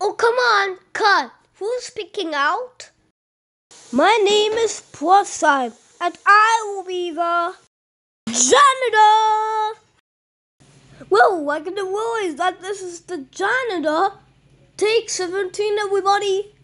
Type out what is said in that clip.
Oh, come on, cut. Who's speaking out? My name is Porcine, and I will be the janitor. Well, I didn't is that this is the janitor. Take 17, everybody.